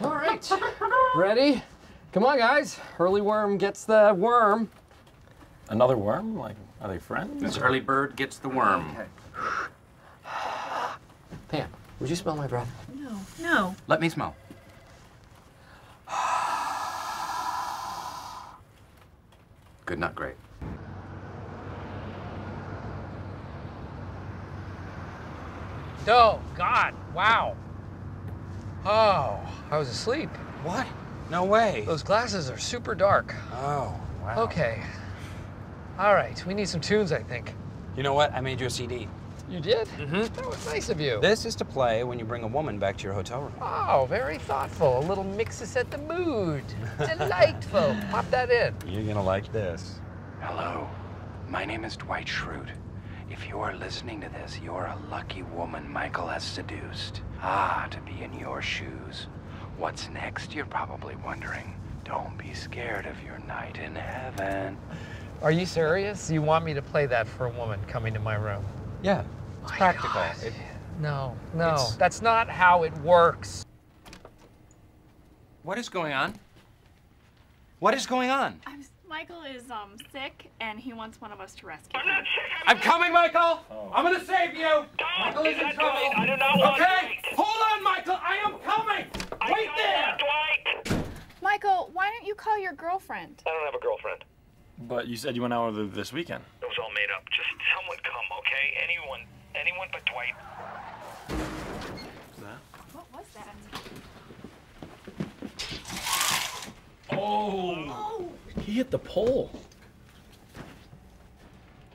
All right. Ready? Come on, guys. Early worm gets the worm. Another worm? Like, are they friends? This early bird gets the worm. Pam, would you smell my breath? No. No. Let me smell. Good, not great. Oh, God. Wow. Oh, I was asleep. What? No way. Those glasses are super dark. Oh, wow. Okay. All right, we need some tunes, I think. You know what? I made you a CD. You did? Mm-hmm. That was nice of you. This is to play when you bring a woman back to your hotel room. Oh, very thoughtful. A little mix to set the mood. Delightful. Pop that in. You're gonna like this. Hello, my name is Dwight Schrute. If you are listening to this, you're a lucky woman Michael has seduced. Ah, to be in your shoes. What's next, you're probably wondering. Don't be scared of your night in heaven. Are you serious? You want me to play that for a woman coming to my room? Yeah, it's My practical. God. It- No, no, It's- that's not how it works. what is going on? What is going on? I'm, Michael is um sick, and he wants one of us to rescue him. I'm coming, Michael! I'm gonna save you! Michael is in trouble! I do not want Okay? Hold on, Michael! I am coming! Wait there! Dwight! Michael, why don't you call your girlfriend? I don't have a girlfriend. But you said you went out with her this weekend. It was all made up. Just someone come, okay? Anyone. Anyone but Dwight. What was that? Oh! He hit the pole.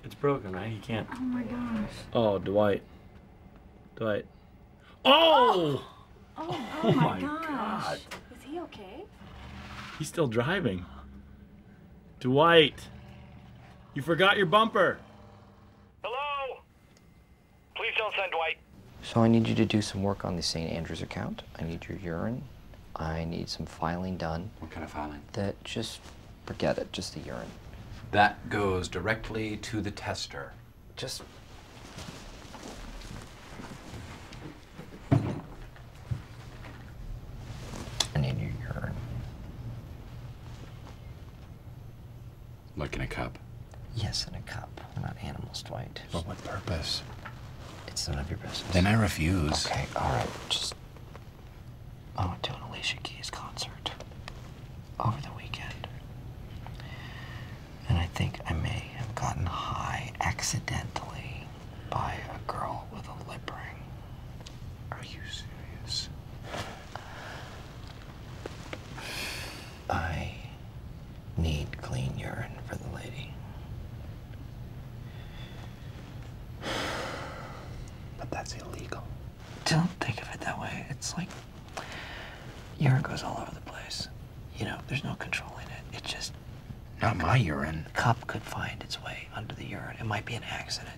It's broken, right? He can't. Oh my gosh. Oh, Dwight. Dwight. Oh! Oh, Oh, oh, oh my God. Is he okay? He's still driving. Dwight. You forgot your bumper. Hello? Please don't send Dwight. So I need you to do some work on the St. Andrews account. I need your urine. I need some filing done. What kind of filing? That just forget it, just the urine. That goes directly to the tester. Just I need your urine. Like in a cup. Yes, in a cup. We're not animals, Dwight. For what purpose? It's none of your business. Then I refuse. Okay, all right. Just I went to an Alicia Keys concert over the weekend, and I think I may have gotten high accidentally by a girl with a lip ring. Are you serious? I need clean urine for the lady. But that's illegal. Don't think of it that way. It's like urine goes all over the place. You know, there's no controlling it. It just Not my urine. the cup could find its way under the urine. It might be an accident.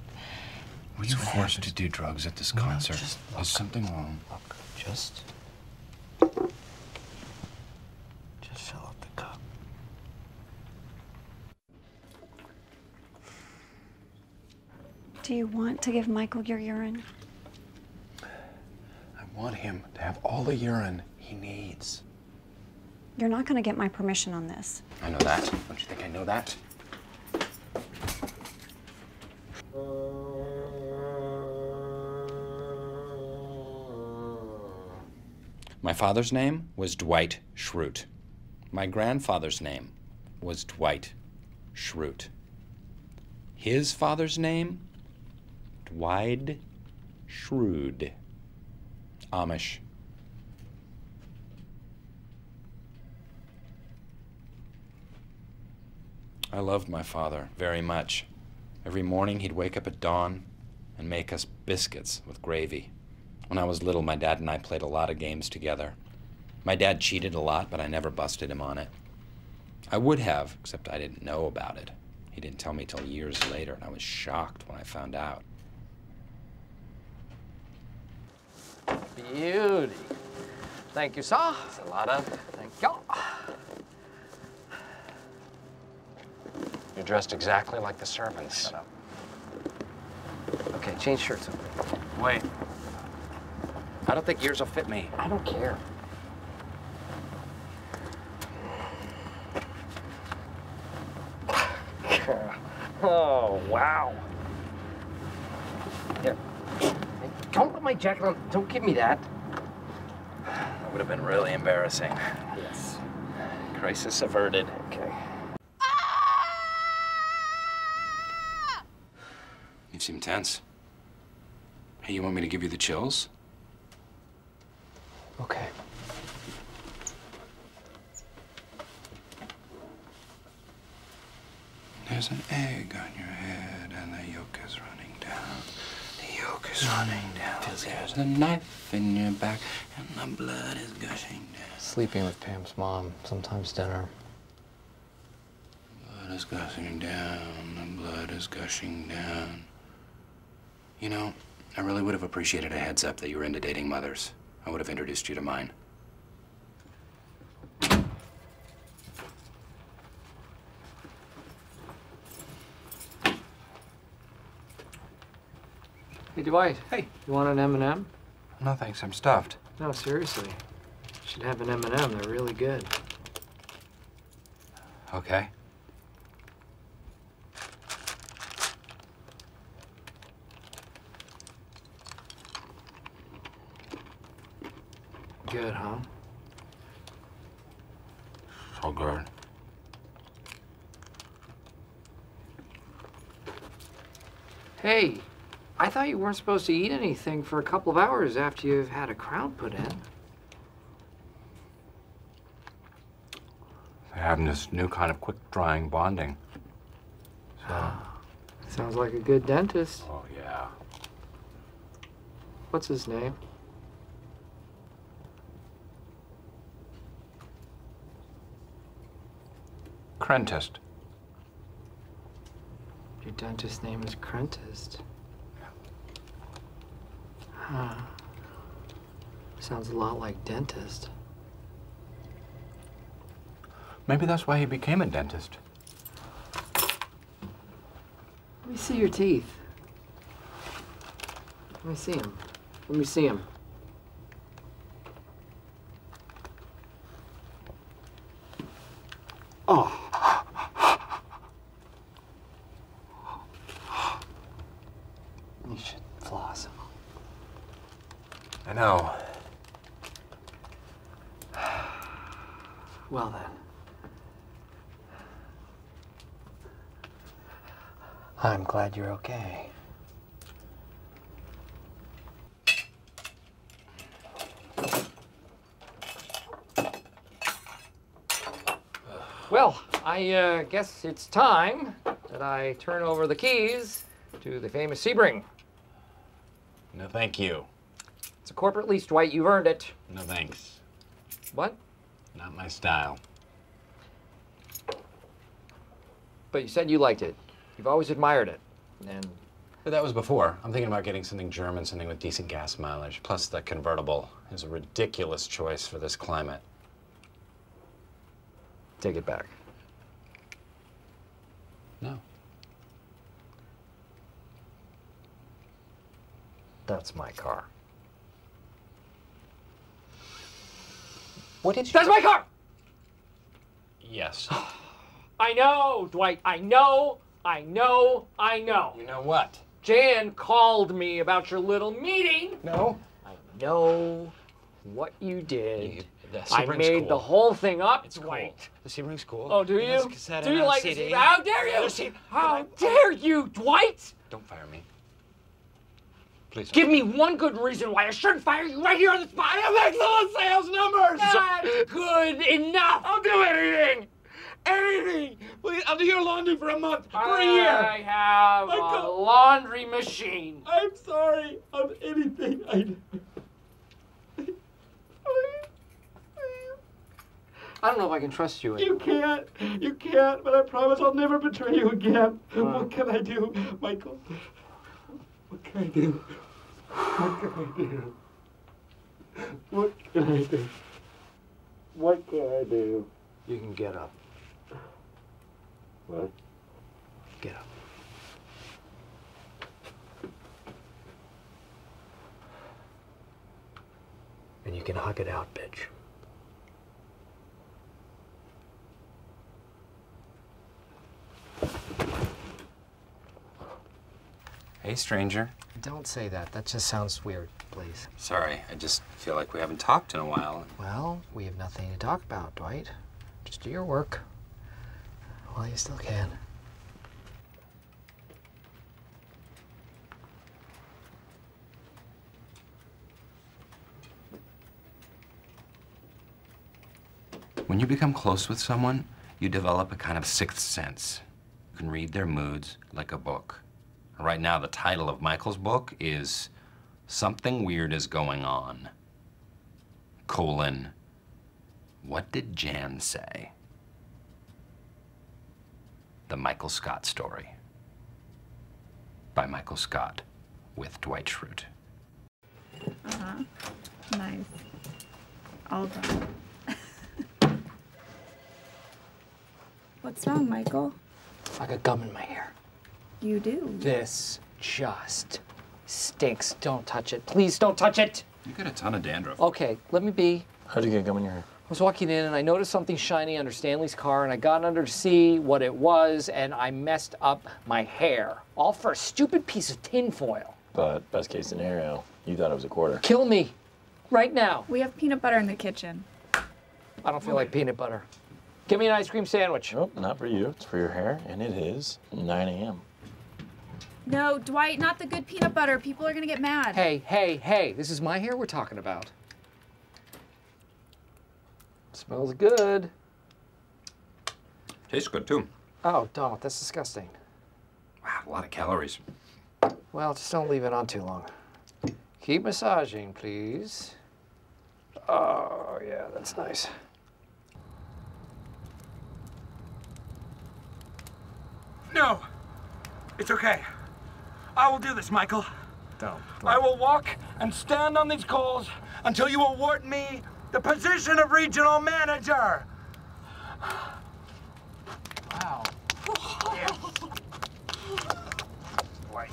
Were you forced happens. to do drugs at this No, concert? just Is something wrong? Look, just just fill up the cup. Do you want to give Michael your urine? I want him to have all the urine he needs. You're not going to get my permission on this. I know that. Don't you think I know that? My father's name was Dwight Schrute. My grandfather's name was Dwight Schrute. His father's name? Dwight Schrute. Amish. I loved my father very much. Every morning he'd wake up at dawn and make us biscuits with gravy. When I was little, my dad and I played a lot of games together. My dad cheated a lot, but I never busted him on it. I would have, except I didn't know about it. He didn't tell me till years later, and I was shocked when I found out. Beauty. Thank you, sir. It's a lot of. Thank you. You're dressed exactly like the servants. Shut up. Okay, change shirts. Wait. I don't think yours will fit me. I don't care. oh, wow. Here. Don't put my jacket on. Don't give me that. That would have been really embarrassing. Yes. Crisis averted. Seem tense. Hey, you want me to give you the chills? Okay. There's an egg on your head, and the yolk is running down. The yolk is running down. There's a knife in your back, and the blood is gushing down. Sleeping with Pam's mom, sometimes dinner. Blood is gushing down. The blood is gushing down. You know, I really would have appreciated a heads up that you were into dating mothers. I would have introduced you to mine. Hey, Dwight. Hey. You want an M&M? No thanks, I'm stuffed. No, seriously. You should have an M&M. They're really good. Okay. Good, huh? Oh, so good. Hey, I thought you weren't supposed to eat anything for a couple of hours after you've had a crown put in. They're having this new kind of quick drying bonding. So, Sounds like a good dentist. oh yeah. What's his name? Crentist. Your dentist's name is Crentist. Huh. Sounds a lot like dentist. Maybe that's why he became a dentist. Let me see your teeth. Let me see them. Let me see them. Oh. You should floss them. I know. Well then. I'm glad you're okay. Well, I uh, guess it's time that I turn over the keys to the famous Sebring. No, thank you. It's a corporate lease, Dwight. You've earned it. No thanks. What? Not my style. But you said you liked it. You've always admired it. And But that was before. I'm thinking about getting something German, something with decent gas mileage. Plus, the convertible is a ridiculous choice for this climate. take it back. No. That's my car. What did you? That's my car! Yes. I know, Dwight. I know. I know. I know. you know what? Jan called me about your little meeting. No. I know what you did. You- the I made cool. the whole thing up, It's Dwight. cool. The Sebring's cool. Oh, do you? Do you like CD. it? How dare you? Lucy, How dare you, Dwight? Don't fire me. Please. Give me one good reason why I shouldn't fire you right here on the spot. I have excellent sales numbers. Not good enough. I'll do anything. Anything. Please, I'll do your laundry for a month, for a I year. I have I a go- laundry machine. I'm sorry of anything I do. I don't know if I can trust you. You can't. You can't, but I promise I'll never betray you again. Wow. What can I do, Michael? What can I do? What can I do? What can I do? What can I do? You can get up. What? Get up. And you can hug it out, bitch. Hey, stranger. Don't say that. That just sounds weird, please. Sorry, I just feel like we haven't talked in a while. Well, we have nothing to talk about, Dwight. Just do your work while you still can. When you become close with someone, you develop a kind of sixth sense. You can read their moods like a book. Right now, the title of Michael's book is Something Weird is Going On. Colon, what did Jan say? The Michael Scott Story. By Michael Scott with Dwight Schrute. Uh-huh. Nice. All done. What's wrong, Michael? I got gum in my hair. You do. This just stinks. Don't touch it. Please don't touch it. You got a ton of dandruff. Okay, let me be. How'd you get gum in your hair? I was walking in and I noticed something shiny under Stanley's car and I got under to see what it was and I messed up my hair. All for a stupid piece of tinfoil. But best case scenario, you thought it was a quarter. Kill me. Right now. We have peanut butter in the kitchen. I don't feel like peanut butter. Give me an ice cream sandwich. Nope, not for you. It's for your hair, and it is 9 a.m. No, Dwight, not the good peanut butter. People are gonna get mad. Hey, hey, hey, this is my hair we're talking about. Smells good. Tastes good too. Oh, don't. That's disgusting. Wow, a lot of calories. Well, just don't leave it on too long. Keep massaging, please. Oh, yeah, that's nice. No. It's okay. I will do this, Michael. Don't. I will walk and stand on these coals until you award me the position of regional manager. Wow.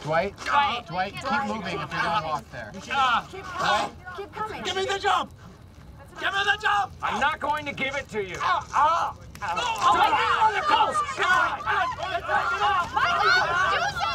Dwight? Dwight, Dwight, keep moving if you're going off there. Keep coming. Keep coming. Give me the jump! Give me the jump! I'm not going to give it to you. Ah, ah. Oh, my God! Come on, the coals! Come on! Michael, do